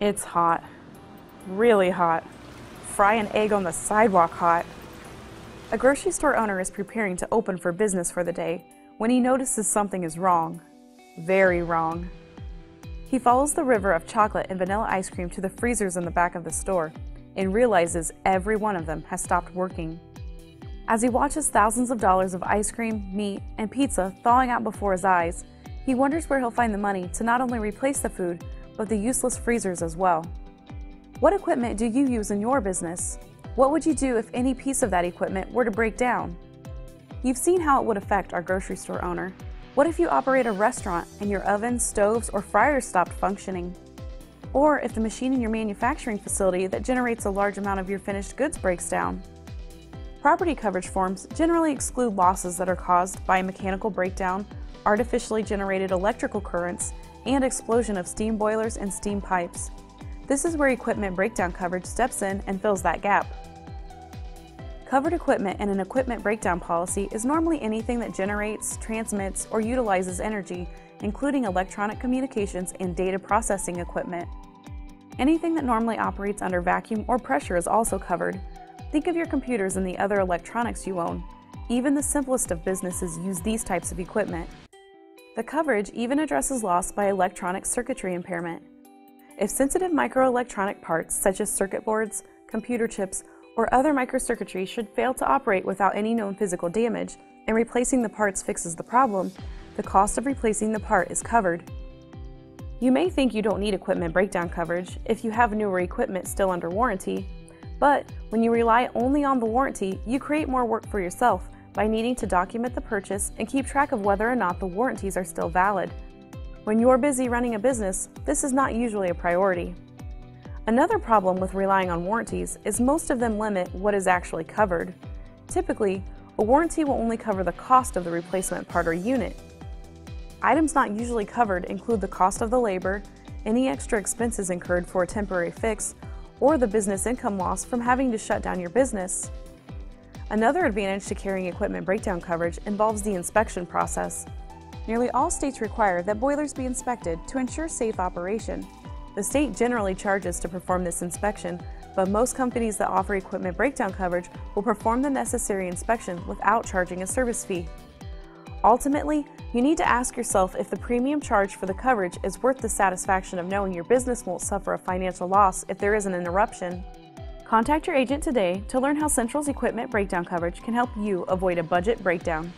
It's hot. Really hot. Fry an egg on the sidewalk hot. A grocery store owner is preparing to open for business for the day when he notices something is wrong. Very wrong. He follows the river of chocolate and vanilla ice cream to the freezers in the back of the store and realizes every one of them has stopped working. As he watches thousands of dollars of ice cream, meat, and pizza thawing out before his eyes, he wonders where he'll find the money to not only replace the food, but the useless freezers as well. What equipment do you use in your business? What would you do if any piece of that equipment were to break down? You've seen how it would affect our grocery store owner. What if you operate a restaurant and your ovens, stoves, or fryers stopped functioning? Or if the machine in your manufacturing facility that generates a large amount of your finished goods breaks down? Property coverage forms generally exclude losses that are caused by a mechanical breakdown, artificially generated electrical currents, and explosion of steam boilers and steam pipes. This is where equipment breakdown coverage steps in and fills that gap. Covered equipment in an equipment breakdown policy is normally anything that generates, transmits, or utilizes energy, including electronic communications and data processing equipment. Anything that normally operates under vacuum or pressure is also covered, Think of your computers and the other electronics you own. Even the simplest of businesses use these types of equipment. The coverage even addresses loss by electronic circuitry impairment. If sensitive microelectronic parts such as circuit boards, computer chips, or other microcircuitry should fail to operate without any known physical damage, and replacing the parts fixes the problem, the cost of replacing the part is covered. You may think you don't need equipment breakdown coverage if you have newer equipment still under warranty, but when you rely only on the warranty, you create more work for yourself by needing to document the purchase and keep track of whether or not the warranties are still valid. When you're busy running a business, this is not usually a priority. Another problem with relying on warranties is most of them limit what is actually covered. Typically, a warranty will only cover the cost of the replacement part or unit. Items not usually covered include the cost of the labor, any extra expenses incurred for a temporary fix, or the business income loss from having to shut down your business. Another advantage to carrying equipment breakdown coverage involves the inspection process. Nearly all states require that boilers be inspected to ensure safe operation. The state generally charges to perform this inspection, but most companies that offer equipment breakdown coverage will perform the necessary inspection without charging a service fee. Ultimately, you need to ask yourself if the premium charge for the coverage is worth the satisfaction of knowing your business won't suffer a financial loss if there is an interruption. Contact your agent today to learn how Central's equipment breakdown coverage can help you avoid a budget breakdown.